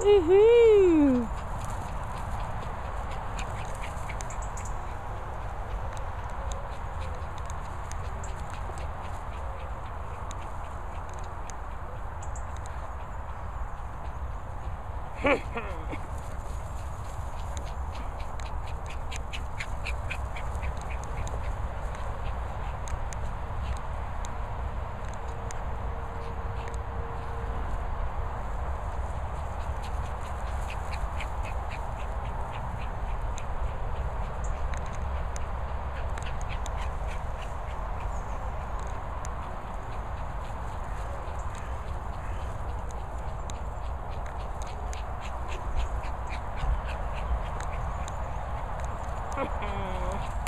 Mhm. Oh.